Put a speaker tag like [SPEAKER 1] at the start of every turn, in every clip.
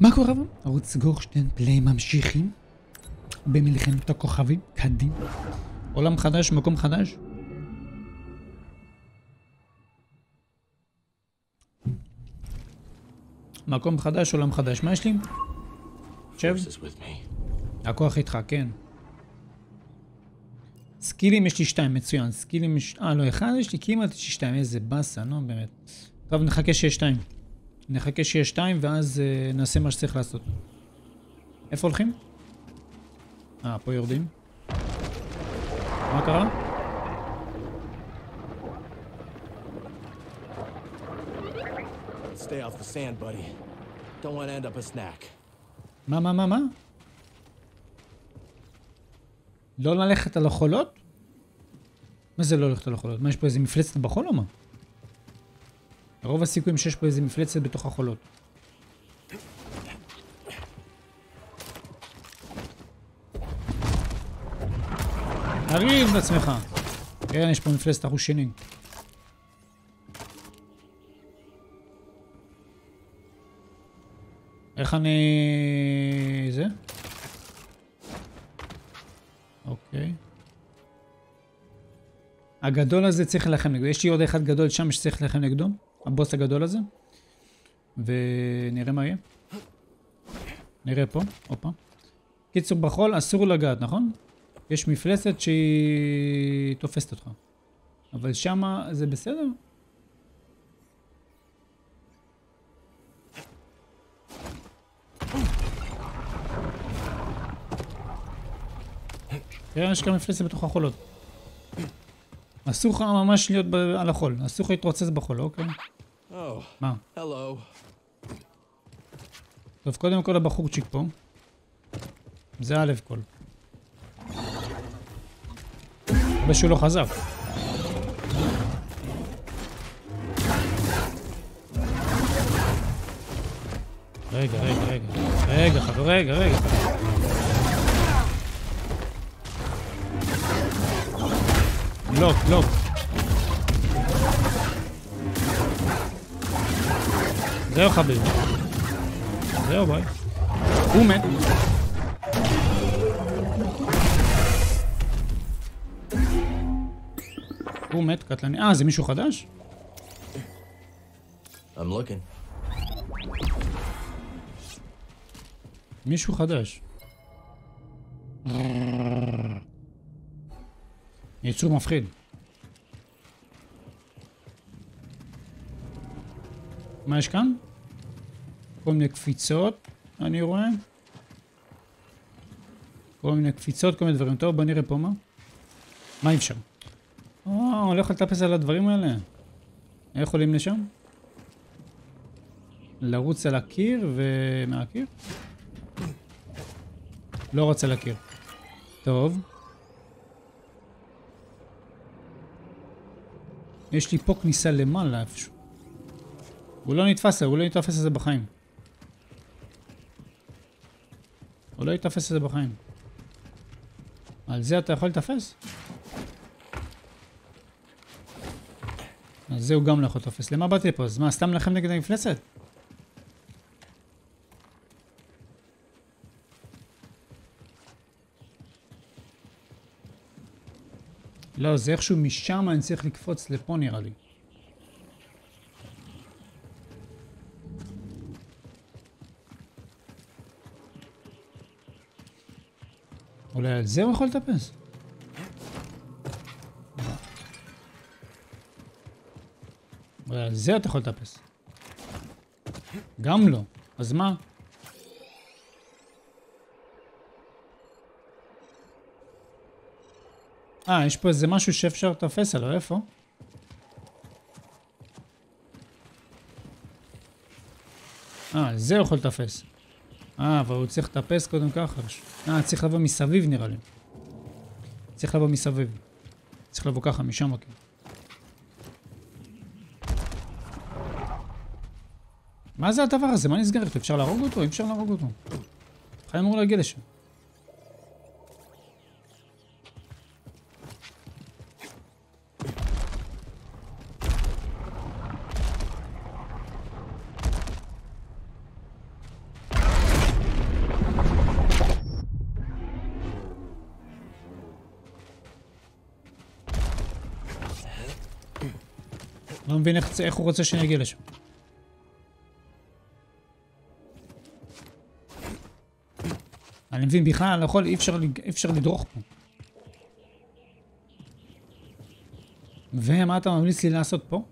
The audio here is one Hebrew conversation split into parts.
[SPEAKER 1] מה קורה אבל? ערוץ גורשטיין פליי ממשיכים במלחמת הכוכבים, קדימה. עולם חדש, מקום חדש. מקום חדש, עולם חדש. מה יש לי? שב. הכוח איתך, כן. סקילים יש לי שתיים, מצוין. סקילים יש... אה, לא, אחד יש לי כמעט יש לי שתיים. איזה באסה, נו, באמת. טוב, נחכה שיהיה שתיים. נחכה שיהיה שתיים, ואז uh, נעשה מה שצריך לעשות. איפה הולכים? אה, פה יורדים. מה קרה?
[SPEAKER 2] Stay off the sand, buddy. Don't want to end up a snack.
[SPEAKER 1] מה, מה, מה, מה? לא ללכת על החולות? מה זה לא ללכת על החולות? מה, יש פה איזה מפלצת בחול או מה? רוב הסיכויים שיש פה איזה מפלצת בתוך החולות. תריב בעצמך. כן, יש פה מפלצת אחוז שני. איך אני... זה? אוקיי. הגדול הזה צריך להילחם נגדו. יש לי עוד אחד גדול שם שצריך להילחם נגדו. הבוס הגדול הזה. ונראה מה יהיה. נראה פה, הופה. קיצור, בחול אסור לגעת, נכון? יש מפלצת שהיא תופסת אותך. אבל שמה זה בסדר? תראה, יש כאן מפלצת בתוך החולות. אסור לך ממש להיות על החול, אסור לך להתרוצץ בחול, אוקיי?
[SPEAKER 2] Oh,
[SPEAKER 1] מה?
[SPEAKER 2] hello.
[SPEAKER 1] טוב, קודם כל הבחורצ'יק פה. זה א' כל. מקווה שהוא לא חזק. רגע, רגע, רגע. רגע, חבר, רגע, רגע. לוק, לוק. זהו חביבי. זהו ביי. הוא מת. הוא מת, קטלני. אה, זה מישהו חדש?
[SPEAKER 2] I'm looking.
[SPEAKER 1] מישהו חדש. יצור מפחיד. מה יש כאן? כל מיני קפיצות, אני רואה. כל מיני קפיצות, כל מיני דברים. טוב, בוא נראה פה מה. מה אפשר? או, הולך לטפס על הדברים האלה. איך עולים לשם? לרוץ על הקיר ומהקיר? לא רוצה לקיר. טוב. יש לי פה כניסה למעלה איפשהו. הוא לא נתפס, הוא לא יתפס את זה בחיים. הוא לא יתפס את זה בחיים. על זה אתה יכול לתפס? אז זה הוא גם לא יכול לתפס. למה באתי פה? אז מה, סתם לכם נגד המפלצת? לא, זה איכשהו משם אני צריך לקפוץ לפה נראה לי. אולי על זה הוא יכול לטפס? אולי על זה אתה יכול לטפס. גם לא. אז מה? אה, יש פה איזה משהו שאפשר לתפס עליו, איפה? אה, זה יכול לתפס. אה, אבל הוא צריך לטפס קודם ככה. אה, צריך לבוא מסביב נראה לי. צריך לבוא מסביב. צריך לבוא ככה, משם כאילו. מה זה הדבר הזה? מה נסגר? אפשר להרוג אותו? אי אפשר להרוג אותו. חי אמור להגיע לשם. מבין איך, איך הוא רוצה שאני אגיע לשם. אני מבין, בכלל, לא יכול, אי אפשר, אי אפשר לדרוך פה. ומה אתה ממליץ לי לעשות פה?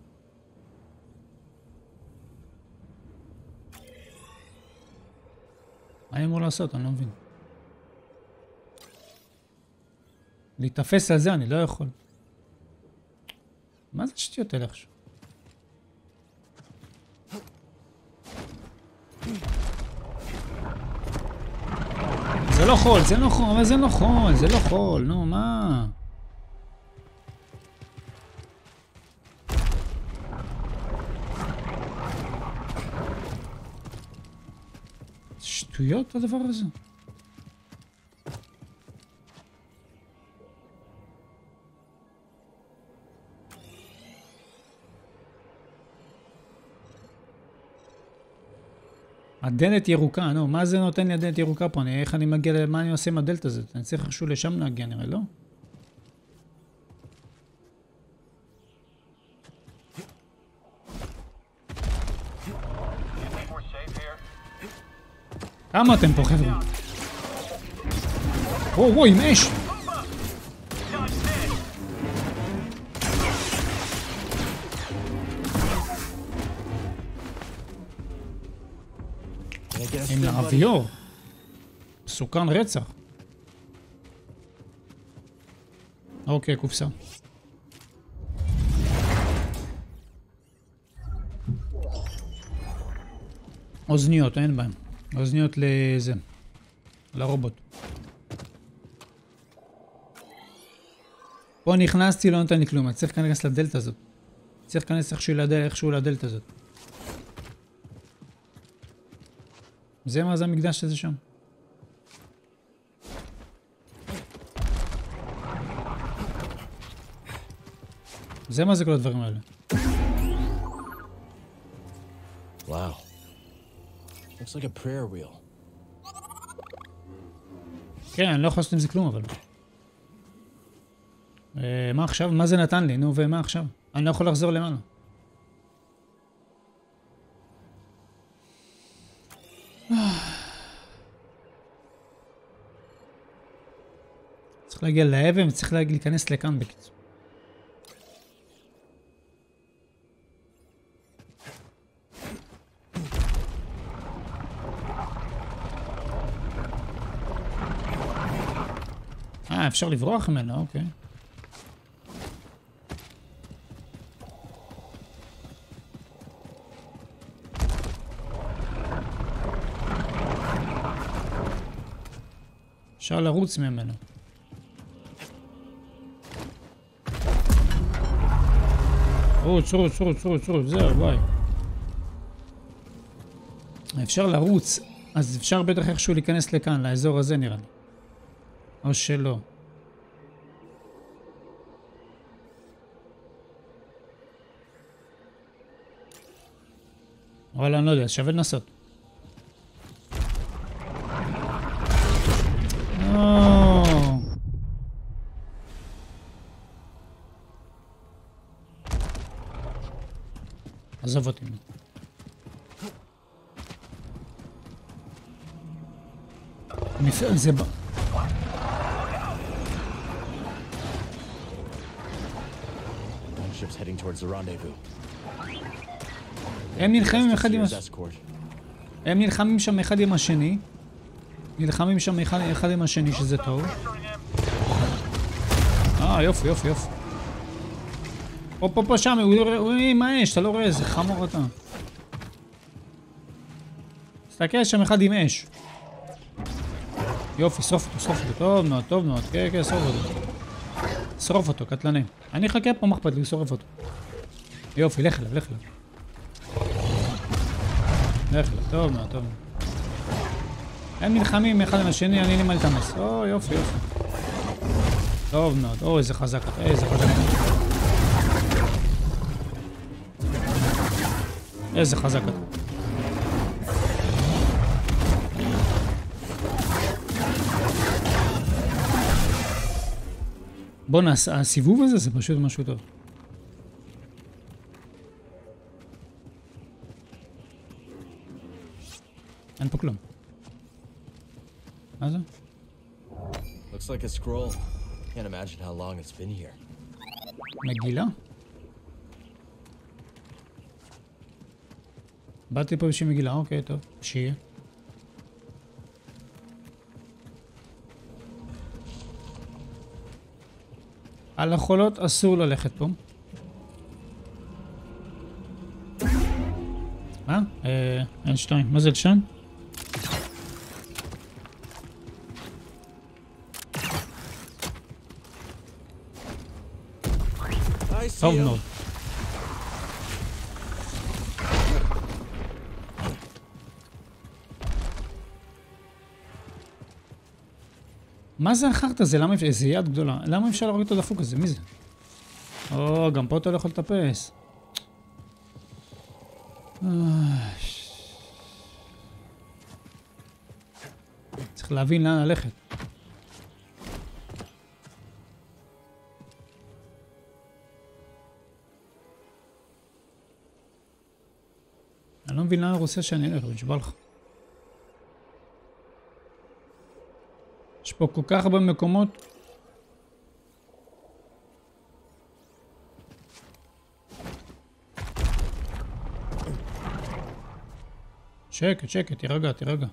[SPEAKER 1] מה אני אמור לעשות? אני לא מבין. להיתפס על זה אני לא יכול. מה זה השטויות האלה עכשיו? זה לא חול, זה לא חול, אבל זה לא חול, זה לא חול, נו, מה? שטויות הדבר הזה. הדלת ירוקה, נו, מה זה נותן לי הדלת ירוקה פה? אני, איך אני מגיע, מה אני עושה עם הדלת הזאת? אני צריך איכשהו לשם להגיע נראה, לא? כמה אתם פה, חבר'ה? וואו, וואו, עם אש! האוויור. מסוכן רצח. אוקיי, קופסה. אוזניות, אין בהן. אוזניות לזה. לרובוט. פה נכנסתי, לא נתן לי כלום. אני צריך להיכנס לדלת הזאת. צריך להיכנס איכשהו לדלת, איכשהו לדלת הזאת. זה מה זה המקדש הזה שם. זה מה זה כל הדברים האלה.
[SPEAKER 2] Wow. Looks like a prayer wheel.
[SPEAKER 1] כן, אני לא יכול לעשות עם זה כלום, אבל... אה, מה עכשיו? מה זה נתן לי? נו, ומה עכשיו? אני לא יכול לחזור למעלה. להגיע לאבן וצריך להיכנס לכאן בקיצור. אה, אפשר לברוח ממנו, אוקיי. אפשר לרוץ ממנו. רוץ, רוץ, רוץ, רוץ, רוץ, זהו, ביי. אפשר לרוץ, אז אפשר בטח איכשהו להיכנס לכאן, לאזור הזה נראה לי. או שלא. וואלה, אני לא יודע, שווה לנסות. זה... הם נלחמים אחד עם השני. הם נלחמים שם אחד עם השני. נלחמים שם אחד, אחד עם השני, שזה טוב. אה, יופי, יופי, יופי. פה, פה, פה, שם, הוא יורה- הוא עם האש, אתה לא רואה איזה חמור אתה. תסתכל שם אחד עם אש. יופי, שרוף אותו, שרוף אותו. טוב מאוד, טוב מאוד. כן, כן, שרוף אותו. שרוף אותו, קטלני. אני אחכה פה, מה אכפת לי, שרוף אותו. יופי, לך אליו, לך אליו. לך אליו, טוב מאוד, טוב מאוד. הם נלחמים אחד עם השני, אני לי מה להתאמץ. או, יופי, יופי. טוב מאוד, או, איזה חזק איזה חזק. איזה חזק אתה. בואנה, הסיבוב הזה זה פשוט משהו טוב. אין פה כלום. מה זה?
[SPEAKER 2] Looks like a scroll. Can't imagine how long it's been here.
[SPEAKER 1] מגילה? באתי פה בשביל מגילה, אוקיי, טוב, שיהיה. על החולות אסור ללכת פה. מה? אה, אין שתיים. מה זה
[SPEAKER 2] see
[SPEAKER 1] טוב. מאוד. מה זה החרטא הזה? למה אפשר... איזה יד גדולה. למה אפשר להוריד את הדפוק הזה? מי זה? או, גם פה אתה לא יכול לטפס. אה, צריך להבין לאן ללכת. אני לא מבין לאן הוא רוצה שאני אלך, הוא נשבע לך. פה כל כך הרבה מקומות. שקט, שקט, תירגע, תירגע.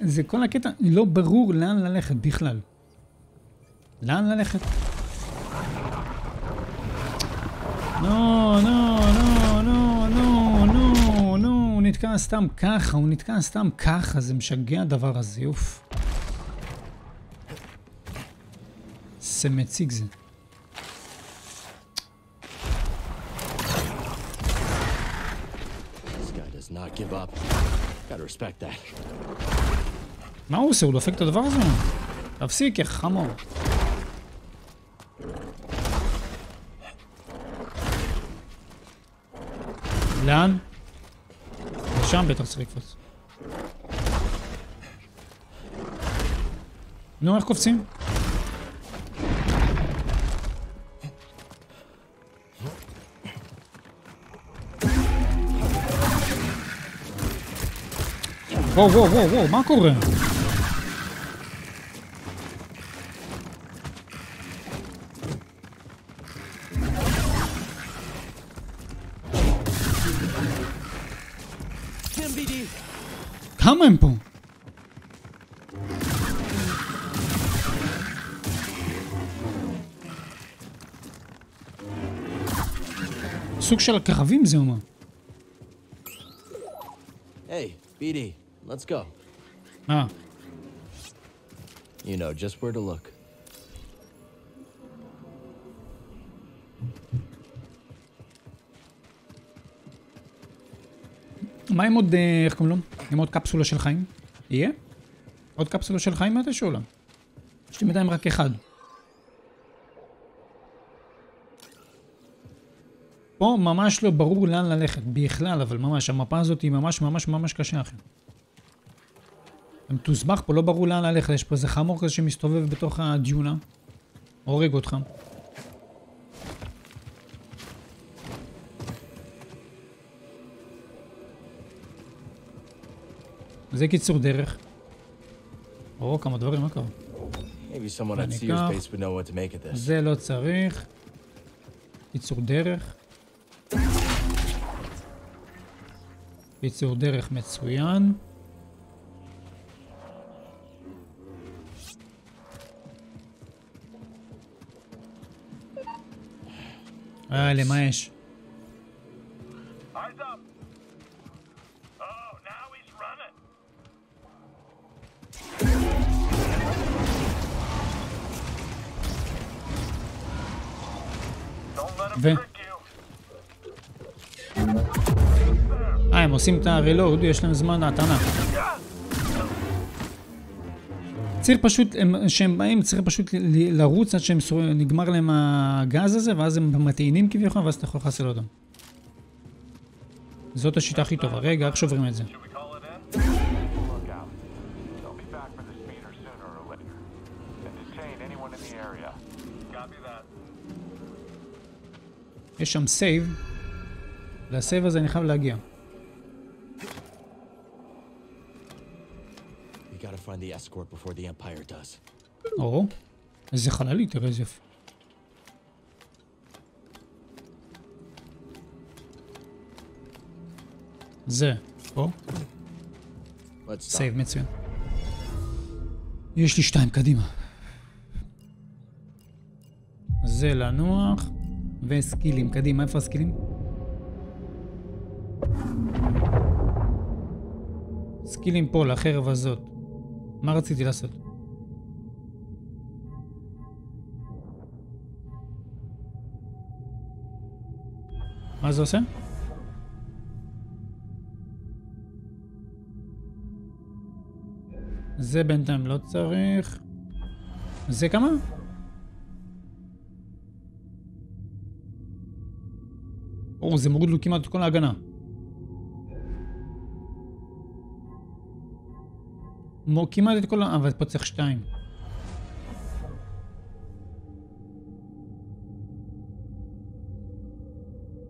[SPEAKER 1] זה כל הקטע, לא ברור לאן ללכת בכלל. לאן ללכת? נו, נו, נו, נו, נו, נו, נו, הוא נתקע סתם ככה, הוא נתקע סתם ככה, זה משגע הדבר הזה, אוף. זה מציג זה. מה הוא עושה? הוא דופק את הדבר הזה? תפסיק, יא חמור. לאן? לשם בטח צריך לקפוץ. נו, איך קופצים? וואו, וואו, וואו, וואו, מה קורה? סוג של קרבים זה אומר.
[SPEAKER 2] Hey, BD, let's go.
[SPEAKER 1] אה,
[SPEAKER 2] You know just where to look.
[SPEAKER 1] מה עם עוד, אה, איך קוראים לו? עם עוד קפסולה של חיים? יהיה? עוד קפסולה של חיים מתישהו לא? יש לי בינתיים רק אחד. פה ממש לא ברור לאן ללכת, בכלל, אבל ממש, המפה הזאת היא ממש ממש ממש קשה, אחי. המתוסבך פה, לא ברור לאן ללכת, יש פה איזה חמור כזה שמסתובב בתוך הדיונה, הורג אותך. זה קיצור דרך. או, כמה דברים, מה קרה? זה לא צריך. קיצור דרך. קיצור דרך מצוין. אה, למה יש? עושים את הרילוד, יש להם זמן להטענה. צריך פשוט, הם- כשהם באים, צריך פשוט לרוץ עד שהם סור- נגמר להם הגז הזה, ואז הם מטעינים כביכול, ואז אתה יכול לחסל אותם. זאת השיטה הכי טובה. רגע, איך שוברים את זה? יש שם save. ל save הזה אני חייב להגיע.
[SPEAKER 2] We gotta find the escort before the Empire does.
[SPEAKER 1] או, איזה חללית, תראה איזה יפה. זה, פה. save מצוין. יש לי שתיים, קדימה. זה לנוח, וסקילים, קדימה, איפה הסקילים? סקילים פה, לחרב הזאת. מה רציתי לעשות? מה זה עושה? זה בינתיים לא צריך. זה כמה? או, זה מוריד לו כמעט את כל ההגנה. מו, כמעט את כל ה... אבל פה צריך שתיים.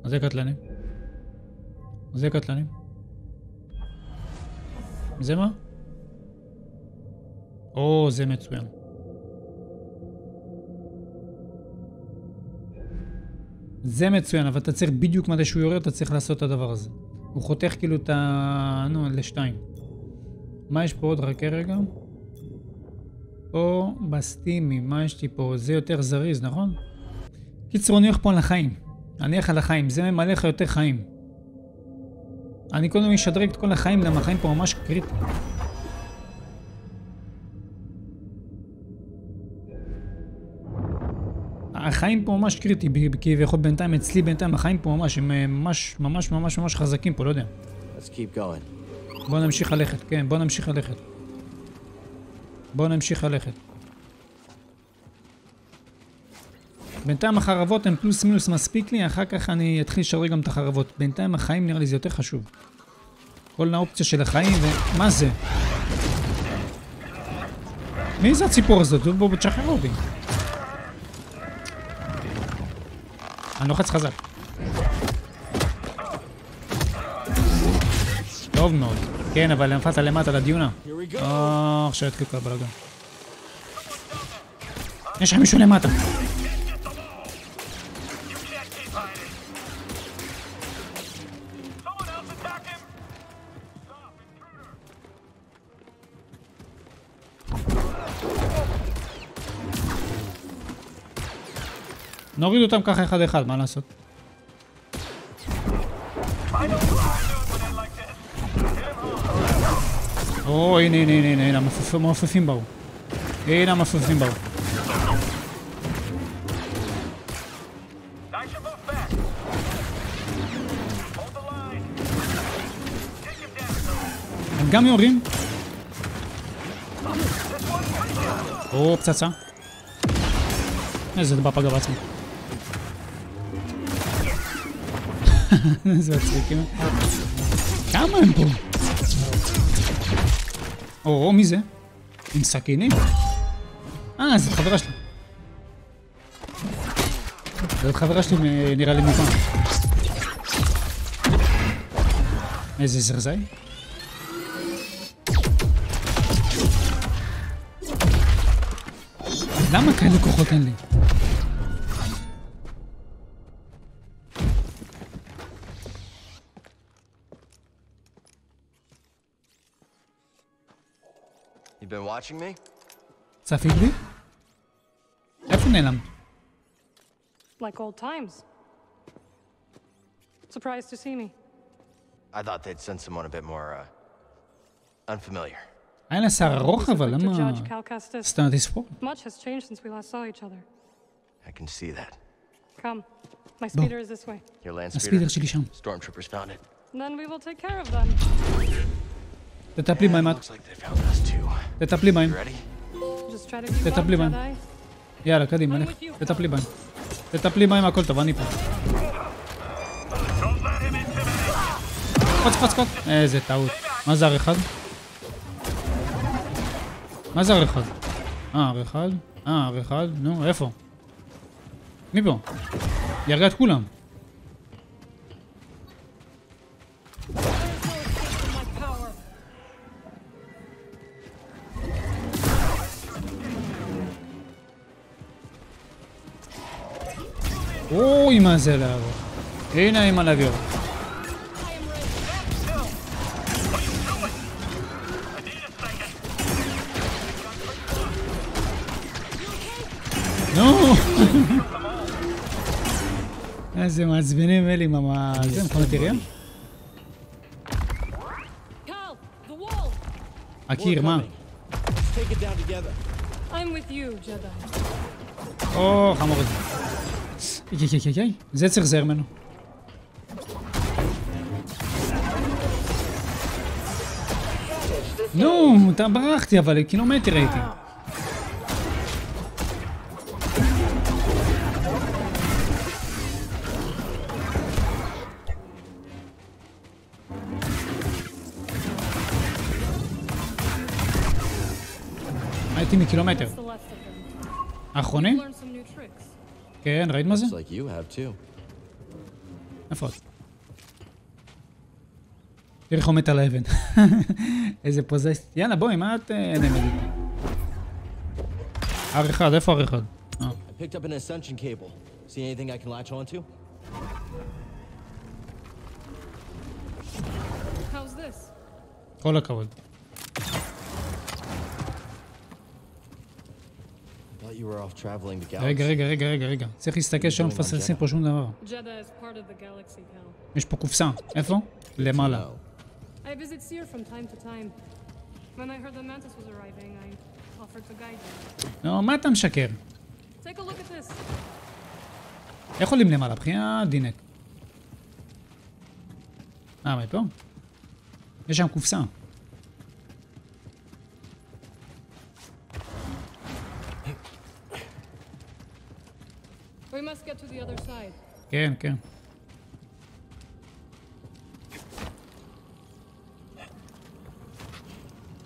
[SPEAKER 1] זה קטלני. זה קטלני. זה מה? או, זה מצוין. זה מצוין, אבל אתה צריך בדיוק מתי שהוא יורד, אתה צריך לעשות את הדבר הזה. הוא חותך כאילו את ה... נו, לשתיים. מה יש פה עוד? חכה רגע. פה בסטימי, מה יש לי פה? זה יותר זריז, נכון? קיצור, אני הולך פה על החיים. אני הולך על החיים, זה ממלא לך יותר חיים. אני קודם אשדרג את כל החיים, למה החיים פה ממש קריטיים. החיים פה ממש קריטי, כביכול בינתיים אצלי בינתיים החיים פה ממש, הם אה, ממש ממש ממש ממש חזקים פה, לא יודע.
[SPEAKER 2] Let's keep going.
[SPEAKER 1] בוא נמשיך ללכת, כן, בוא נמשיך ללכת. בוא נמשיך ללכת. בינתיים החרבות הן פלוס מינוס מספיק לי, אחר כך אני אתחיל לשדרג גם את החרבות. בינתיים החיים נראה לי זה יותר חשוב. כל האופציה של החיים ו... מה זה? מי זה הציפור הזאת? בוא תשחרר אותי. אני לוחץ חזק. טוב מאוד. כן, אבל נפלת למטה לדיונה.
[SPEAKER 2] Go.
[SPEAKER 1] אה, עכשיו יתחיל כל הבלאגן. יש לך מישהו למטה. נוריד אותם ככה אחד-אחד, מה לעשות? או, הנה, הנה, הנה, הנה, המעופפים באו. הנה המפופים באו. הם גם יורים? או, פצצה. איזה דבר פגע בעצמו. איזה מצחיקים. כמה הם פה? או, מי זה? עם סכינים? אה, זאת חברה שלי. זאת חברה שלי נראה לי מפעם. איזה זרזאי? למה כאלה כוחות אין לי?
[SPEAKER 2] watching me?
[SPEAKER 1] Safigli? Hep bundan
[SPEAKER 3] Like old times. Surprised to see me.
[SPEAKER 2] I thought they'd send someone a bit more uh, unfamiliar.
[SPEAKER 1] know
[SPEAKER 3] Sarah Rocha
[SPEAKER 1] wel,
[SPEAKER 3] ama staat
[SPEAKER 1] is voor.
[SPEAKER 3] Much has changed since we last saw each other.
[SPEAKER 2] I can see that.
[SPEAKER 3] Come, my speeder is this way.
[SPEAKER 2] Your land speeder. Stormtroopers found it.
[SPEAKER 3] Then we will take care of them.
[SPEAKER 1] תטפלי בהם את. תטפלי
[SPEAKER 3] up,
[SPEAKER 1] תטפלי בהם.
[SPEAKER 3] Jedi.
[SPEAKER 1] יאללה, קדימה, לך. תטפלי בהם. תטפלי בהם, הכל טוב, אני פה. קפוץ, קפוץ, קפוץ. איזה טעות. מה זה R1? מה זה R1? אה, R1? אה, R1, נו, איפה? מי פה? היא הרגה את כולם. אוי, מה זה לעבור? הנה עם הלוויור. נו! איזה מעצבנים אלה עם המ... זה, מכונת ירייה?
[SPEAKER 3] Cal, the wall.
[SPEAKER 1] הקיר, מה?
[SPEAKER 2] Let's take it down together.
[SPEAKER 3] I'm with you, Jedi.
[SPEAKER 1] או, חמור את זה. איי, איי, איי, איי, זה צריך לזהר ממנו. נו, אתה ברחתי, אבל קילומטר הייתי. הייתי מקילומטר.
[SPEAKER 3] It's the last of them.
[SPEAKER 1] האחרונים? כן, ראית מה זה?
[SPEAKER 2] Looks like you have too.
[SPEAKER 1] איפה את? תראי איך עומדת על האבן. איזה פוזייסט. יאללה, בואי, מה את אה, נעמדת? R1, איפה R1? אה,
[SPEAKER 2] I picked up an ascension cable. See anything I can latch onto?
[SPEAKER 3] How's this?
[SPEAKER 1] כל הכבוד.
[SPEAKER 2] Thought you were off traveling the
[SPEAKER 1] רגע. רגע, רגע, רגע, רגע. צריך להסתכל שלא מפספסים פה שום דבר. יש פה קופסה. איפה? למעלה. נו, מה אתה משקר? איך עולים למעלה? בחייאת דינק. אה, מפה? יש שם קופסה.
[SPEAKER 3] We must get to the other side.
[SPEAKER 1] כן, כן.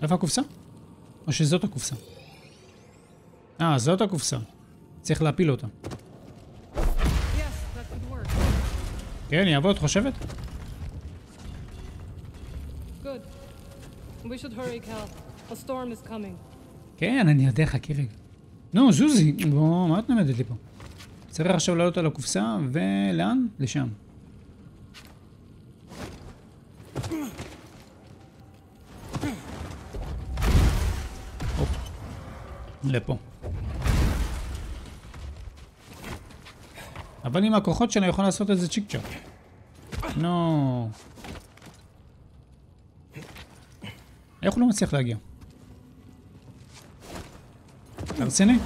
[SPEAKER 1] איפה הקופסה? או שזאת הקופסה? אה, זאת הקופסה. צריך להפיל אותה. כן, יעבוד, חושבת?
[SPEAKER 3] Good. We should hurry, Cal. A storm is coming.
[SPEAKER 1] כן, אני יודע, חכי רגע. נו, זוזי, בוא, מה את נעמדת לי פה? צריך עכשיו לעלות על הקופסה, ולאן? לשם. הופ. לפה. אבל עם הכוחות שלה יכול לעשות את זה צ'יק צ'אק. נו. איך הוא לא מצליח להגיע? אתה רציני?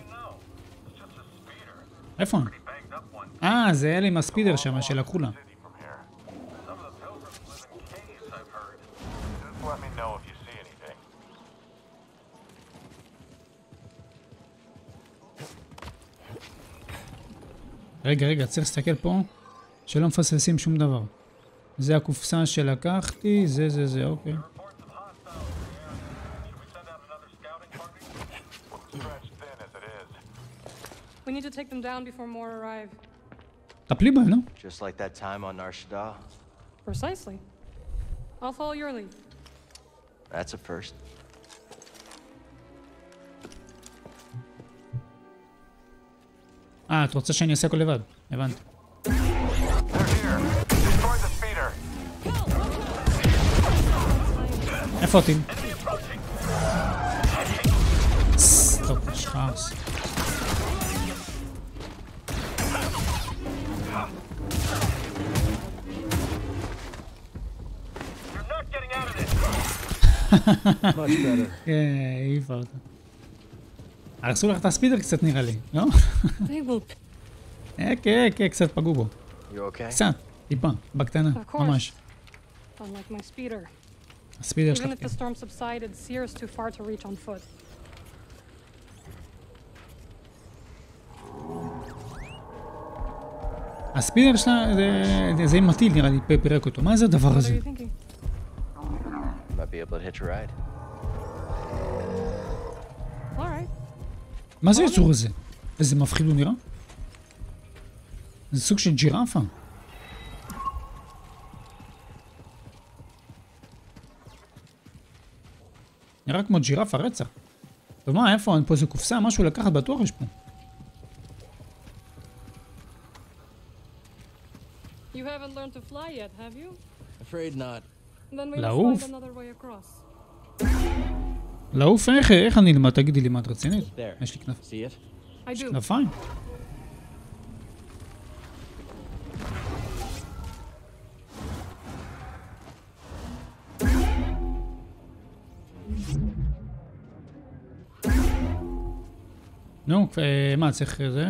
[SPEAKER 4] You know? It's just a speeder.
[SPEAKER 1] איפה?
[SPEAKER 4] One
[SPEAKER 1] אה, זה אלה עם הספידר שם שלקחו לה.
[SPEAKER 4] city from here. Some of the pilgrims live in caves, I've heard. Just let me know if you see anything.
[SPEAKER 1] רגע, רגע, צריך להסתכל פה, שלא מפספסים שום דבר. זה הקופסה שלקחתי, זה, זה, זה, אוקיי.
[SPEAKER 4] We
[SPEAKER 3] need to take them down before more arrive.
[SPEAKER 1] טפלי בהם, נו.
[SPEAKER 5] Just like that time on Nar Shaddaa.
[SPEAKER 3] Precisely. I'll follow your lead.
[SPEAKER 5] That's a first.
[SPEAKER 1] אה, את רוצה שאני אעשה הכל לבד? הבנתי. איפה אותי? טוב, יש לך ארס.
[SPEAKER 4] אתה לא יכול לעשות
[SPEAKER 2] את זה.
[SPEAKER 1] כן, העיפה הרסו לך את הספידר קצת נראה לי, לא? אה, כן, כן, קצת פגעו בו. קצת, טיפה, בקטנה. ממש. הספידר שלך, כן. הספידר שלה, זה- מטיל נראה לי, פירק אותו. מה זה הדבר הזה?
[SPEAKER 3] are you thinking?
[SPEAKER 5] Might be able to hitch a ride.
[SPEAKER 1] מה זה היצור הזה? איזה מפחיד הוא נראה? זה סוג של ג'ירפה. נראה כמו ג'ירפה רצח. טוב מה, איפה? פה איזה קופסה, משהו לקחת, בטוח יש פה.
[SPEAKER 3] You
[SPEAKER 1] לעוף איך, איך אני אלמד? תגידי לי, מה את רצינית? יש לי?
[SPEAKER 3] I do.
[SPEAKER 1] כנפיים. נו, אה, מה, צריך אה, זה?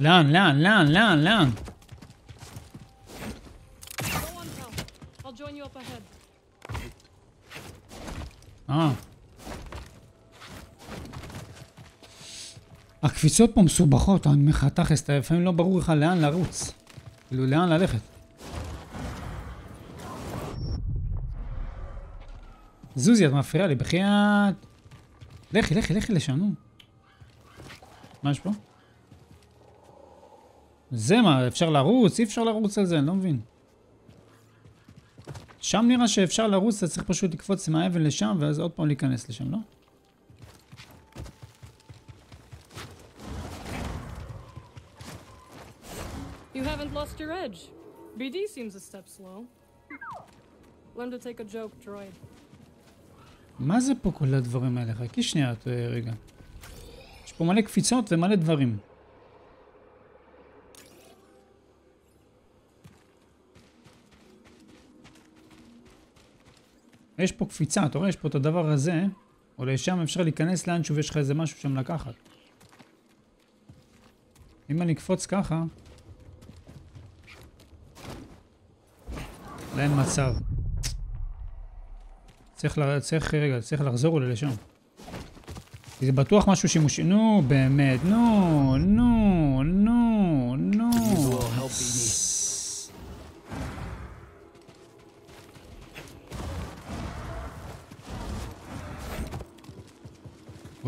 [SPEAKER 1] לאן, לאן, לאן, לאן, לאן?
[SPEAKER 3] Go on, pal. I'll join you up ahead.
[SPEAKER 1] אה. הקפיצות פה מסובכות, אני אומר לך, תכלס, אתה לפעמים לא ברור לך לאן לרוץ. כאילו, לאן ללכת. זוזי, את מפריעה לי, בחייאת. לכי, לכי, לכי לשם. מה יש פה? זה מה, אפשר לרוץ? אי אפשר לרוץ על זה, אני לא מבין. שם נראה שאפשר לרוץ, אתה צריך פשוט לקפוץ מהאבן לשם, ואז עוד פעם להיכנס לשם, לא?
[SPEAKER 3] You haven't lost your edge. BD seems a step slow. Learn to take a joke, droid.
[SPEAKER 1] מה זה פה כל הדברים האלה? חכי שנייה, רגע. יש פה מלא קפיצות ומלא דברים. יש פה קפיצה, אתה רואה? יש פה את הדבר הזה, או לשם אפשר להיכנס לאנשהו ויש לך איזה משהו שם לקחת. אם אני אקפוץ ככה... לא אין מצב. צריך, ל... צריך, רגע, צריך לחזור אולי לשם. זה בטוח משהו שימושי. נו, באמת, נו, נו, נו,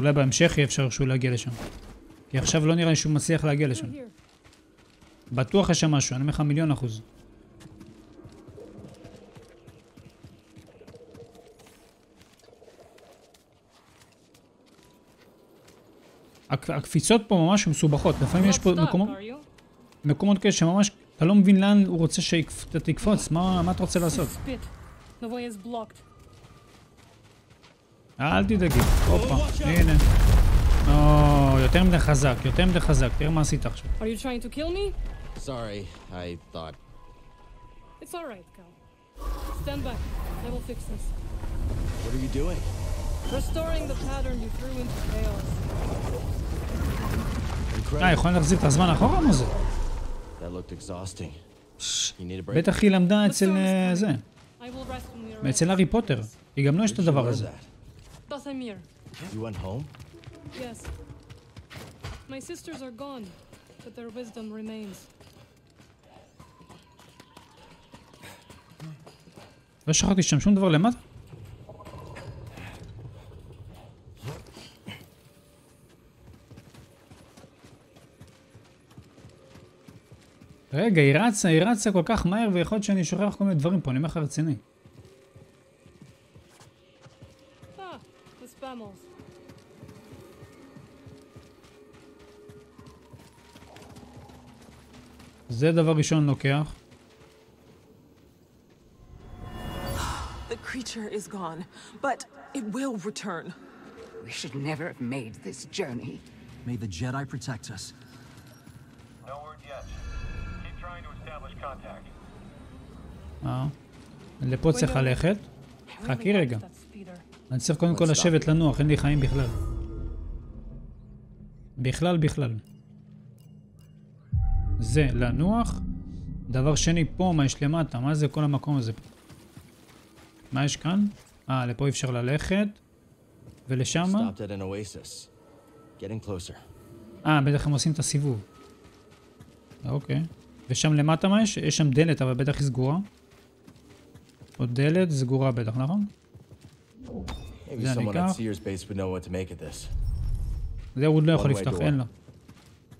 [SPEAKER 1] אולי בהמשך יהיה אפשר שהוא להגיע לשם. כי עכשיו לא נראה לי שהוא מצליח להגיע לשם. בטוח יש שם משהו, אני אומר לך מיליון אחוז. הק- הקפיצות פה ממש מסובכות, לפעמים יש פה מקומות? מקומות כאלה שממש, אתה לא מבין לאן הוא רוצה שאתה תקפוץ, מה, מה אתה רוצה לעשות?
[SPEAKER 3] Spit. The way is blocked.
[SPEAKER 1] אל תדאגי, הופה, הנה. או, יותר מדי חזק, יותר מדי חזק, תראה מה עשית עכשיו.
[SPEAKER 3] Are you trying to kill me?
[SPEAKER 2] Sorry, I thought.
[SPEAKER 3] It's all right, Cal. Stand back. I will fix this.
[SPEAKER 2] What are you doing?
[SPEAKER 3] Restoring the pattern you threw into chaos.
[SPEAKER 2] Incredible.
[SPEAKER 1] אה, יכולים להחזיר את הזמן אחורה? מה זה?
[SPEAKER 2] That looked exhausting. You need a break?
[SPEAKER 1] בטח היא למדה אצל אה, זה, אצל. הארי פוטר. היא גם לא יש את הדבר הזה.
[SPEAKER 3] Dathomir.
[SPEAKER 2] You went home?
[SPEAKER 3] Yes. My sisters are gone, but their wisdom remains.
[SPEAKER 1] לא שכחתי שם שום דבר למטה? רגע, היא רצה, היא רצה כל כך מהר, ויכול להיות שאני שוכח כל מיני דברים פה, אני אומר לך רציני. זה דבר ראשון לוקח.
[SPEAKER 6] The creature is gone, but it will return.
[SPEAKER 7] We should never have made this journey.
[SPEAKER 8] May the Jedi protect us.
[SPEAKER 4] No word yet. Keep trying to establish contact.
[SPEAKER 1] אה. לפה צריך ללכת. חכי רגע. אני צריך קודם כל לשבת לנוח, אין לי חיים בכלל. בכלל, בכלל. זה לנוח. דבר שני, פה, מה יש למטה? מה זה כל המקום הזה? מה יש כאן? אה, לפה אי אפשר ללכת. ולשם? אה, בטח הם עושים את הסיבוב. אוקיי. ושם למטה מה יש? יש שם דלת, אבל בטח היא סגורה. עוד דלת סגורה בטח, נכון?
[SPEAKER 2] Make of this.
[SPEAKER 1] זה הוא לא יכול לפתוח. אין לו.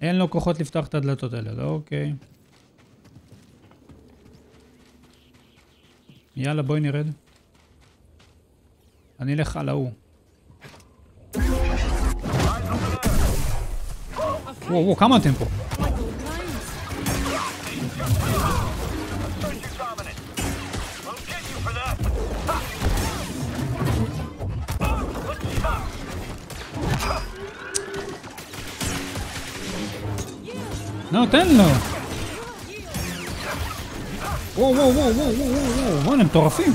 [SPEAKER 1] אין לו כוחות לפתוח את הדלתות האלה, לא, אוקיי. יאללה, בואי נרד. אני אלך על ההוא. וואו, וואו, כמה אתם פה? לא, תן לו! וואו, וואו, וואו, וואו, וואו, וואו, וואו, הם מטורפים.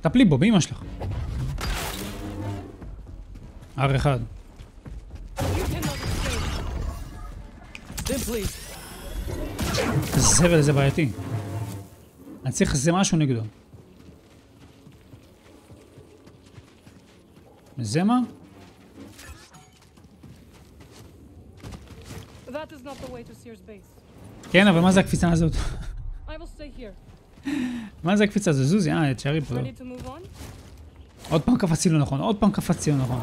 [SPEAKER 1] טפלי בו, באמא שלך. R1.
[SPEAKER 2] Then please.
[SPEAKER 1] זבל זה בעייתי. אני צריך איזה משהו נגדו.
[SPEAKER 3] Sears base.
[SPEAKER 1] כן, אבל מה זה הקפיצה הזאת?
[SPEAKER 3] I will stay here.
[SPEAKER 1] מה זה הקפיצה הזאת? זוזי, אה, תשארי פה.
[SPEAKER 3] Ready to move on?
[SPEAKER 1] עוד פעם קפצתי לא נכון, עוד פעם קפצתי לא נכון.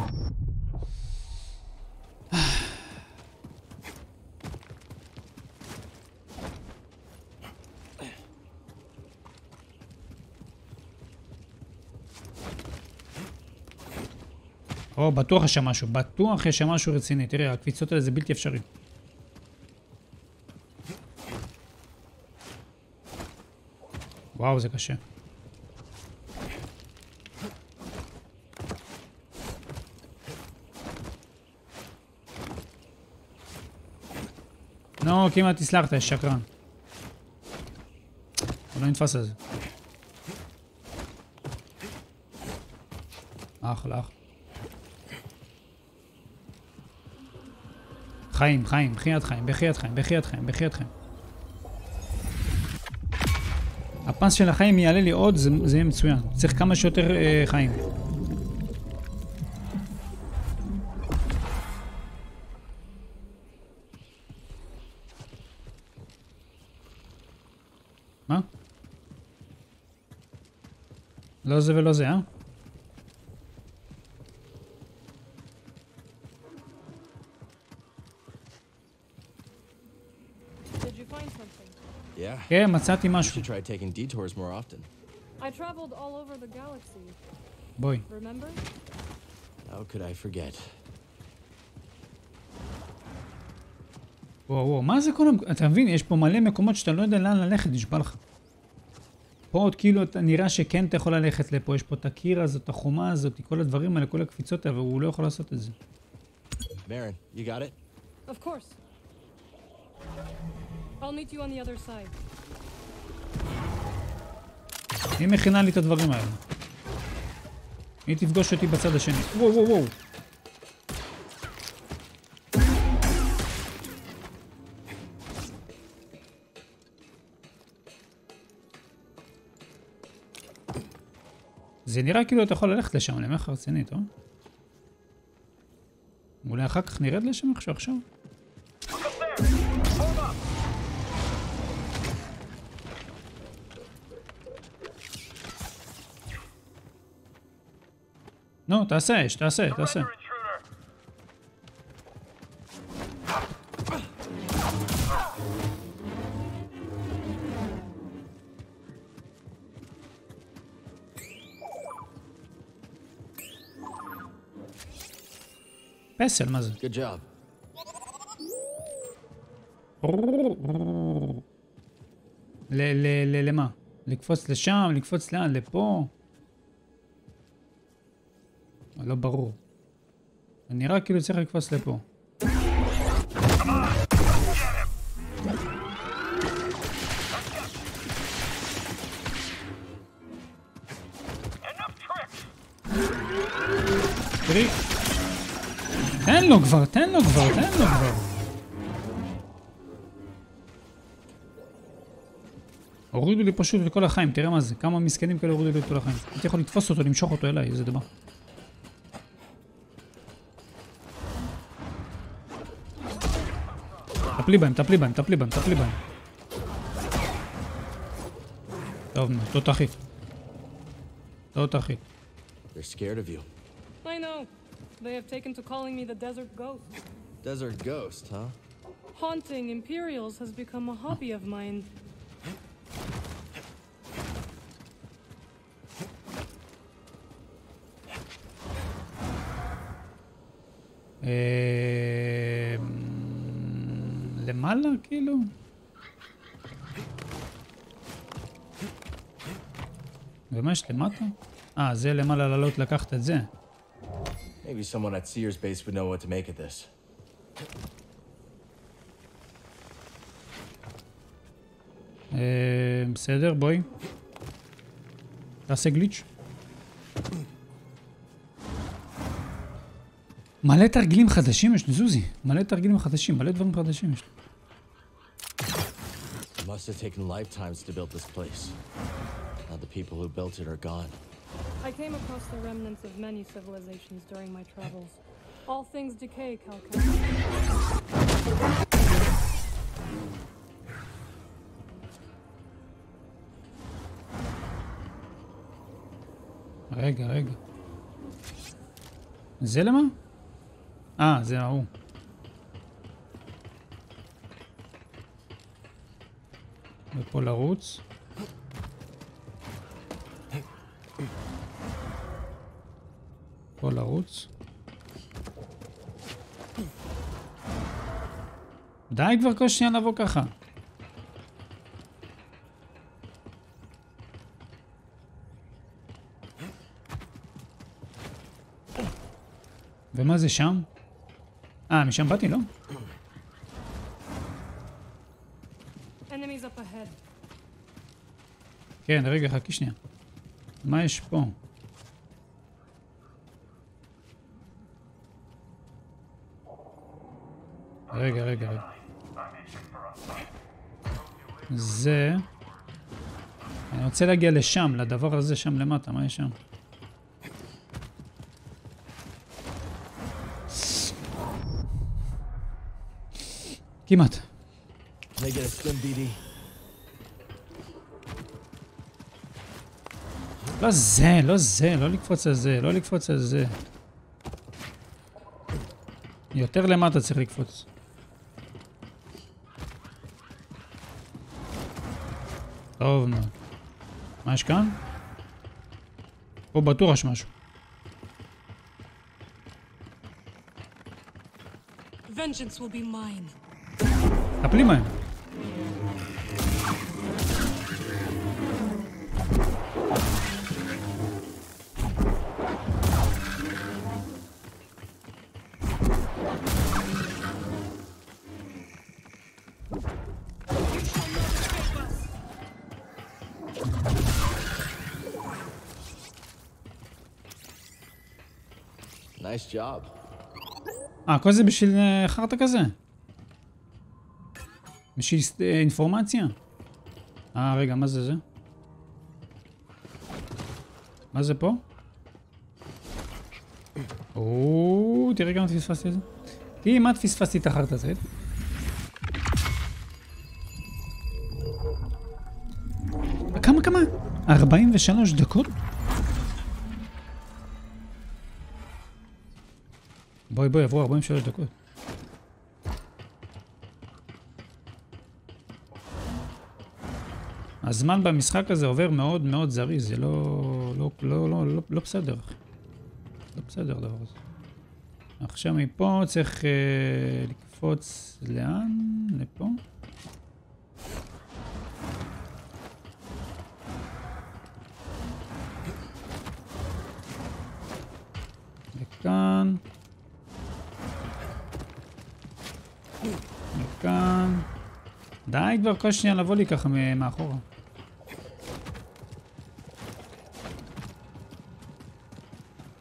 [SPEAKER 1] או, בטוח יש שם משהו, בטוח יש שם משהו רציני. תראה, הקפיצות האלה זה בלתי אפשרי. וואו, זה קשה. נו, כמעט הצלחת, יא שקרן. הוא לא נתפס על זה. אחלה, אחלה. חיים, חיים, בחייאת חיים, בחייאת חיים, בחייאת חיים, בחייאת חיים. הפס של החיים יעלה לי עוד, זה, זה יהיה מצוין. צריך כמה שיותר אה, חיים. מה? לא זה ולא זה, אה? כן, מצאתי משהו.
[SPEAKER 2] should try taking detours more often.
[SPEAKER 3] I traveled all over the galaxy.
[SPEAKER 1] בואי.
[SPEAKER 3] Remember?
[SPEAKER 2] How could I forget?
[SPEAKER 1] וואו, וואו, מה זה כל המ... אתה מבין, יש פה מלא מקומות שאתה לא יודע לאן ללכת, נשבע לך. פה עוד כאילו אתה נראה שכן אתה יכול ללכת לפה, יש פה את הקיר הזאת, החומה הזאת, כל הדברים האלה, כל הקפיצות האלה, והוא לא יכול לעשות את זה.
[SPEAKER 2] Marin, you got it?
[SPEAKER 3] Of course. I'll meet you on the other side.
[SPEAKER 1] היא מכינה לי את הדברים האלה. היא תפגוש אותי בצד השני. וואו, וואו, וואו. זה נראה כאילו אתה יכול ללכת לשם, אני אומר לך רצינית, אה? אולי אחר כך נרד לשם איכשהו עכשיו?
[SPEAKER 4] Look up there. Hold up.
[SPEAKER 1] נו, תעשה אש, תעשה, תעשה.
[SPEAKER 4] Surrender, intruder.
[SPEAKER 1] פסל, מה זה?
[SPEAKER 2] Good job.
[SPEAKER 1] ל... ל... ל... למה? לקפוץ לשם, לקפוץ לאן? לפה? לא ברור. זה נראה כאילו צריך לקפוץ לפה. תן לו כבר, תן לו כבר, תן לו כבר. הורידו לי פשוט כל החיים, תראה מה זה, כמה מסכנים כאלה הורידו לי את כל החיים. הייתי יכול לתפוס אותו, למשוך אותו אליי, איזה דבר. Topливаем, топливаем, топливаем, топливаем. Давно, тут ахит. Тут ахит.
[SPEAKER 2] They're scared of you.
[SPEAKER 3] I know. They have taken to calling me the Desert Ghost.
[SPEAKER 2] Desert Ghost, huh?
[SPEAKER 3] Haunting Imperials has become a hobby of mine.
[SPEAKER 1] Eh... למעלה, כאילו? ומה יש למטה? אה, זה למעלה לעלות לקחת את זה.
[SPEAKER 2] Maybe someone at Sears base would know what to make of this.
[SPEAKER 1] אה, בסדר, בואי. תעשה גליץ'. מלא תרגילים חדשים יש לי, זוזי. מלא תרגילים חדשים, מלא דברים חדשים יש לי.
[SPEAKER 2] It must have taken lifetimes to build this place. Now the people who built it are gone.
[SPEAKER 3] I came across the remnants of many civilizations during my travels. All things decay, Calcutta.
[SPEAKER 1] רגע, רגע. זה למה? אה, זה ההוא. ופה לרוץ. פה לרוץ. די כבר כל שנייה לבוא ככה. ומה זה שם? אה, משם באתי, לא? כן, רגע, חכי שנייה. מה יש פה? רגע, רגע, רגע. זה... אני רוצה להגיע לשם, לדבר הזה שם למטה, מה יש שם? כמעט. לא זה, לא זה, לא לקפוץ על זה, לא לקפוץ על זה. יותר למטה צריך לקפוץ. טוב מאוד. מה יש כאן? פה בטוח יש משהו.
[SPEAKER 6] Vengeance will be mine.
[SPEAKER 1] טפלי בהם.
[SPEAKER 2] Nice job.
[SPEAKER 1] אה, כל זה בשביל אה, חרטא כזה? בשביל אה, אינפורמציה? אה, רגע, מה זה זה? מה זה פה? או, תראה כמה פספסתי את זה. כמעט פספסתי את החרטא הזה. כמה כמה? 43 דקות? בואי בואי, עברו 43 דקות. הזמן במשחק הזה עובר מאוד מאוד זריז, זה לא... לא, לא, לא, לא, לא בסדר. לא בסדר הדבר הזה. עכשיו מפה צריך אה, לקפוץ לאן? לפה? לכאן. די כבר כל שנייה לבוא לי ככה מאחורה.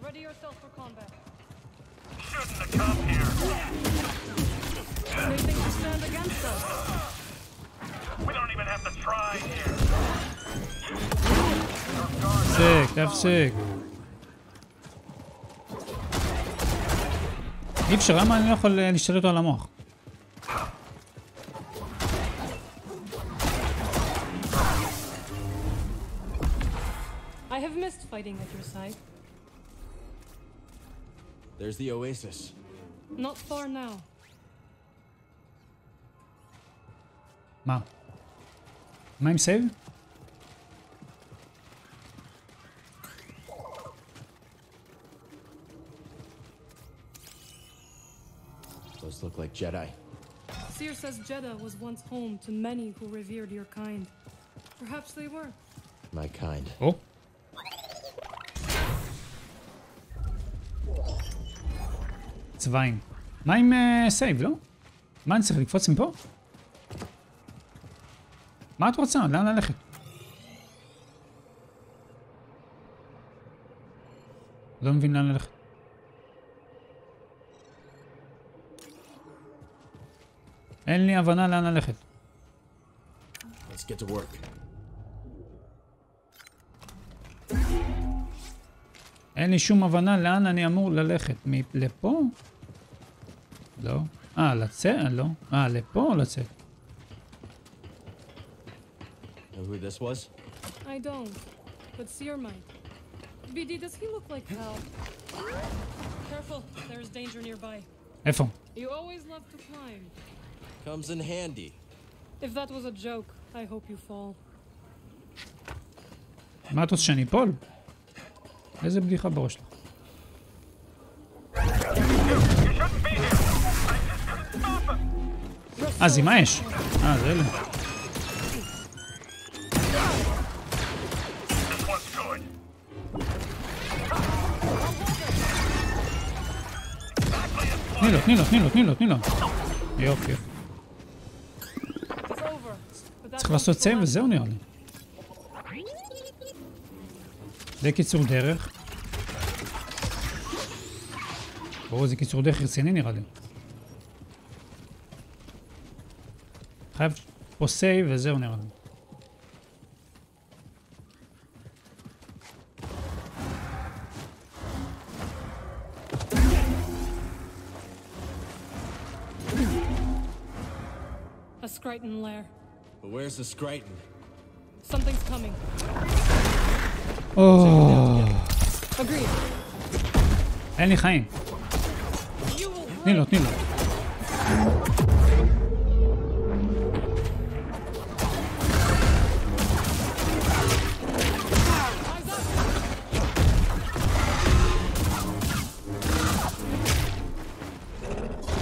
[SPEAKER 3] Ready yourself for combat.
[SPEAKER 4] Shouldn't have come here.
[SPEAKER 3] They think you stand against us.
[SPEAKER 4] We don't even have to try here.
[SPEAKER 1] תפסיק, תפסיק. אי אפשר, למה אני לא יכול אה, להשתלט על המוח?
[SPEAKER 3] at your side.
[SPEAKER 2] There's the oasis.
[SPEAKER 3] Not far now.
[SPEAKER 1] Wow. Mime save?
[SPEAKER 2] Those look like Jedi.
[SPEAKER 3] Seer says Jeddah was once home to many who revered your kind. Perhaps they were.
[SPEAKER 2] My kind.
[SPEAKER 1] Oh. צבעים. מה עם אה, סייב, לא? מה אני צריך לקפוץ מפה? מה את רוצה? לאן ללכת? לא מבין לאן ללכת. אין לי הבנה לאן ללכת.
[SPEAKER 2] Let's get to work.
[SPEAKER 1] אין לי שום הבנה לאן אני אמור ללכת. מ- לפה? לא. אה, לצאת? לא. אה, לפה או לצאת?
[SPEAKER 2] Who this was?
[SPEAKER 3] I don't, but Seer might. BD, does he look like Hal? Careful, there's danger nearby.
[SPEAKER 1] איפה?
[SPEAKER 3] You always love to climb.
[SPEAKER 2] Comes in handy.
[SPEAKER 3] If that was a joke, I hope you fall.
[SPEAKER 1] מה את רוצה שאני אפול? איזה בדיחה בראש שלך? אה, זה עם האש. אה, זה אלה. תני לו, תני לו, תני לו, תני לו, תני לו. יופי. צריך לעשות
[SPEAKER 3] save
[SPEAKER 1] וזהו נראה לי. זה קיצור דרך. או, זה קיצור דרך רציני נראה לי. חייב פה save וזהו נראה לי.
[SPEAKER 3] A Scryton lair.
[SPEAKER 2] But where's the Scryton?
[SPEAKER 3] Something's coming.
[SPEAKER 1] או,
[SPEAKER 3] Agreed.
[SPEAKER 1] אין לי חיים.
[SPEAKER 3] You will
[SPEAKER 1] תני לו, תני לו.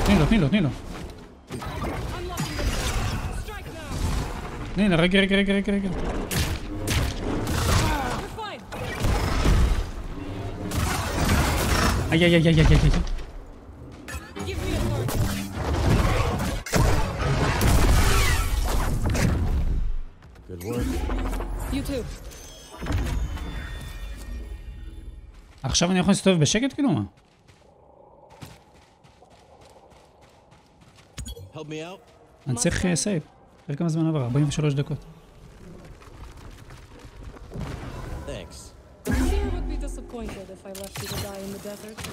[SPEAKER 1] תני לו, תני לו, תני לו.
[SPEAKER 3] unlocking the Strike now.
[SPEAKER 1] תני לו, עכשיו אני יכול להסתובב בשקט כאילו מה? אני צריך אה, save. תראה כמה זמן עבר, 43 דקות.
[SPEAKER 2] Thanks.
[SPEAKER 3] Seer would be disappointed if I left you to die in the desert.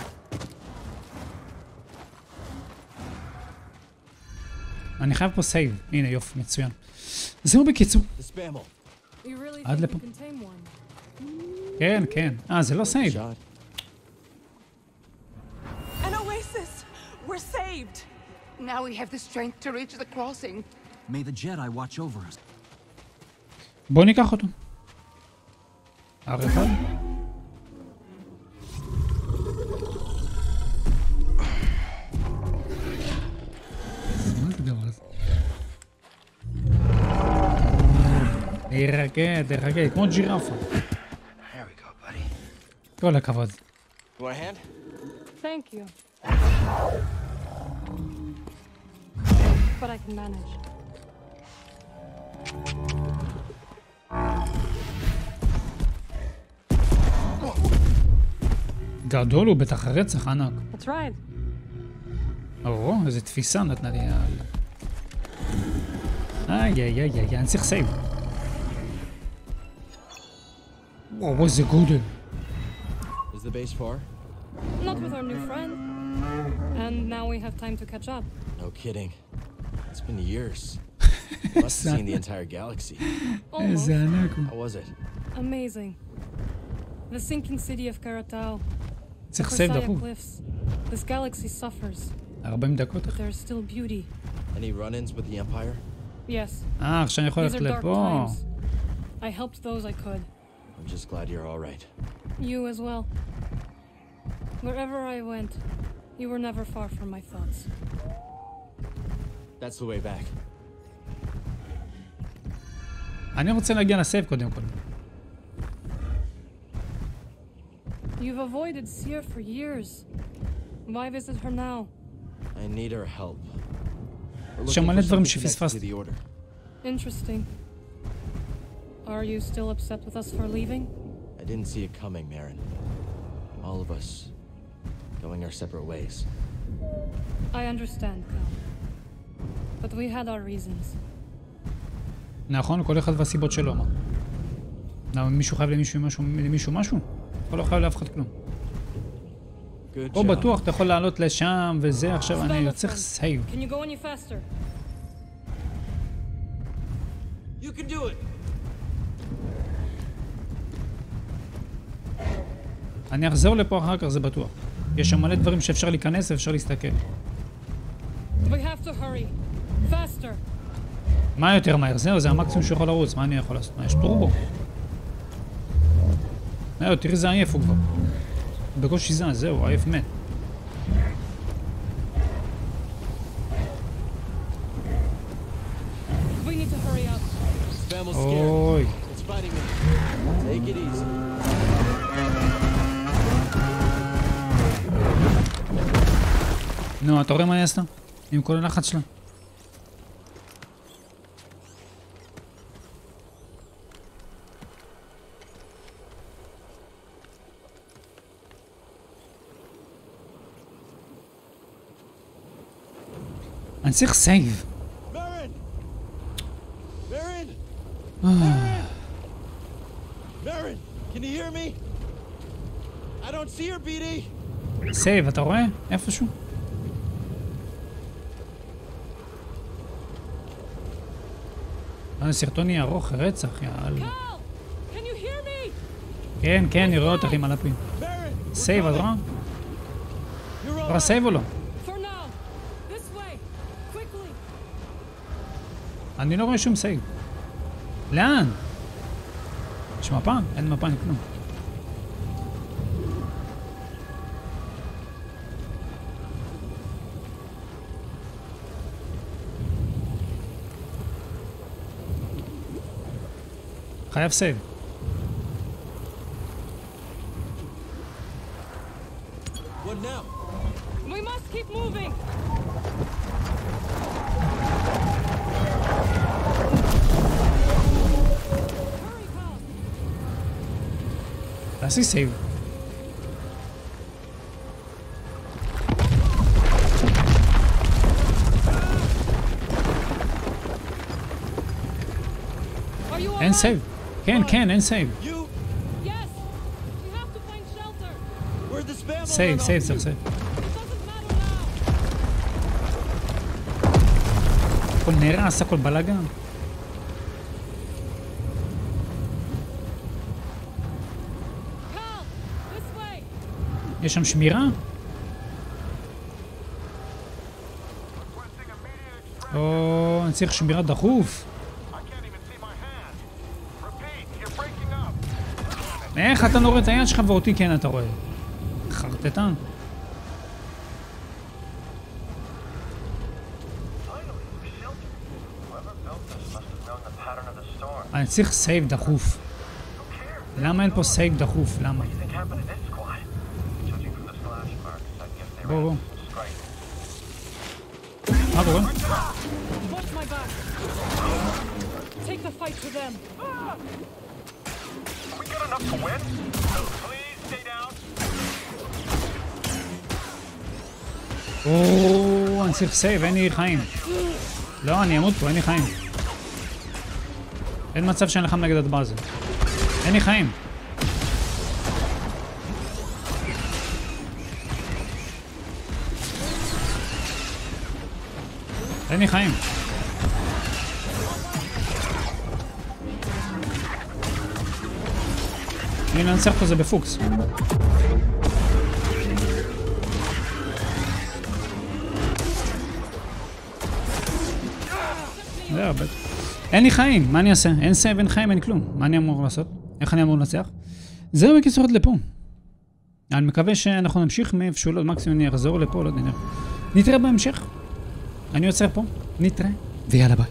[SPEAKER 1] אני חייב פה save. הנה יופי, מצוין. זהו בקיצור. עד לפה. כן, כן. אה, זה לא סייב.
[SPEAKER 6] saved!
[SPEAKER 7] Now we have the strength to reach the crossing.
[SPEAKER 8] May the Jedi watch over us.
[SPEAKER 1] בוא ניקח אותו. R1. מה הדבר הזה? תחכה, תחכה, כמו ג'ירפה.
[SPEAKER 5] There we go, buddy.
[SPEAKER 1] כל הכבוד.
[SPEAKER 2] You want a hand?
[SPEAKER 3] Thank you. But I can manage.
[SPEAKER 1] גדול הוא בטח רצח ענק.
[SPEAKER 3] That's right.
[SPEAKER 1] או, איזה תפיסה נתנה לי. יאללה. איי איי איי איי, אני צריך סייב. וואו, איזה גודל.
[SPEAKER 2] Is the base far?
[SPEAKER 3] Not with our new friend. And now we have time to catch up.
[SPEAKER 2] No kidding. It's been years. You must have seen the entire galaxy.
[SPEAKER 3] Almost.
[SPEAKER 1] איזה ענק הוא.
[SPEAKER 2] How was it?
[SPEAKER 3] Amazing. The sinking city of Karatao. The
[SPEAKER 1] צריך סייב
[SPEAKER 3] Persaya
[SPEAKER 1] דחוף.
[SPEAKER 3] cliffs. This galaxy suffers,
[SPEAKER 1] 40 דקות
[SPEAKER 3] but
[SPEAKER 1] אחרי.
[SPEAKER 3] there's still beauty.
[SPEAKER 2] Any run-ins with the Empire?
[SPEAKER 3] Yes,
[SPEAKER 1] אה, עכשיו אני יכול
[SPEAKER 3] these
[SPEAKER 1] ללכת
[SPEAKER 3] are dark
[SPEAKER 1] לפה.
[SPEAKER 3] times. I helped those I could.
[SPEAKER 2] I'm just glad you're all right.
[SPEAKER 3] You as well. Wherever I went, you were never far from my thoughts.
[SPEAKER 2] That's the way back.
[SPEAKER 1] אני רוצה להגיע לסייב קודם כל.
[SPEAKER 3] You've avoided Seer for years. Why visit her now?
[SPEAKER 2] I need her help. We're
[SPEAKER 1] שם
[SPEAKER 2] looking
[SPEAKER 1] מלא
[SPEAKER 2] for
[SPEAKER 1] דברים
[SPEAKER 2] something connected to
[SPEAKER 1] שפספסתי.
[SPEAKER 2] the order.
[SPEAKER 3] Interesting. Are you still upset with us for leaving?
[SPEAKER 2] I didn't see it coming, Marin. All of us going our separate ways.
[SPEAKER 3] I understand, Cal. But we had our reasons.
[SPEAKER 1] נכון, כל אחד והסיבות שלו, מה? למה מישהו חייב למישהו משהו, למישהו משהו? אתה לא חייב לאף אחד כלום.
[SPEAKER 2] Good
[SPEAKER 1] פה
[SPEAKER 2] job.
[SPEAKER 1] בטוח אתה יכול לעלות לשם וזה, עכשיו אני צריך. סייב.
[SPEAKER 3] Can you go any faster?
[SPEAKER 2] You can do it.
[SPEAKER 1] אני אחזור לפה אחר כך, זה בטוח. יש שם מלא דברים שאפשר להיכנס ואפשר להסתכל.
[SPEAKER 3] We have to hurry.
[SPEAKER 1] מה יותר מהר? זהו, זה המקסימום שיכול לרוץ, מה אני יכול לעשות? מה, יש טורבו? זהו, תראי איזה עייף הוא כבר. בקושי זז, זהו, עייף מת. אוי. נו, אתה רואה מה היא עשתה? עם כל הלחץ שלה? אני צריך סייב.
[SPEAKER 2] Marin! Marin! Marin! Marin! Can you hear me? I don't see her, BD!
[SPEAKER 1] save, אתה רואה? איפשהו? אה, הסרטון יהיה ארוך, רצח, יאללה. כן, כן, אני רואה אותך עם הלפים. save, את. רואה? רואה. save או לא?
[SPEAKER 3] For now. This way. Quickly.
[SPEAKER 1] אני לא רואה שום save. לאן? יש מפה? אין מפה, אין כלום. חייב סייב. תעשי סייב.
[SPEAKER 3] Are you
[SPEAKER 1] אין
[SPEAKER 3] alright?
[SPEAKER 1] סייב. כן, כן, אין סייב.
[SPEAKER 2] You?
[SPEAKER 3] Yes. We have to find shelter.
[SPEAKER 2] Where'd the spam
[SPEAKER 1] סייב,
[SPEAKER 2] run
[SPEAKER 1] סייב,
[SPEAKER 2] off
[SPEAKER 1] צריך
[SPEAKER 2] to?
[SPEAKER 1] סייב.
[SPEAKER 3] It doesn't matter now.
[SPEAKER 1] הכל נהרס, הכל בלאגן.
[SPEAKER 3] Cal, this way.
[SPEAKER 1] יש שם שמירה? או, אני צריך שמירה דחוף. איך אתה לא רואה את היד שלך ואותי כן אתה רואה? חרטטן. אני צריך save דחוף. למה אין פה save דחוף? למה?
[SPEAKER 4] Win? Please stay down.
[SPEAKER 1] או, אני צריך save, אין לי חיים. לא, אני אמות פה, אין לי חיים. אין מצב שאני נלחם נגד הדבר הזה. אין לי חיים. אין לי חיים. אני לנצח פה זה בפוקס. זהו, בטח. אין לי חיים, מה אני אעשה? אין save, אין חיים, אין כלום. מה אני אמור לעשות? איך אני אמור לנצח? זהו בקיצור עד לפה. אני מקווה שאנחנו נמשיך מאיפשהו, לא, מקסימום אני אחזור לפה, לא יודע. נתראה בהמשך. אני עוצר פה, נתראה, ויאללה ביי.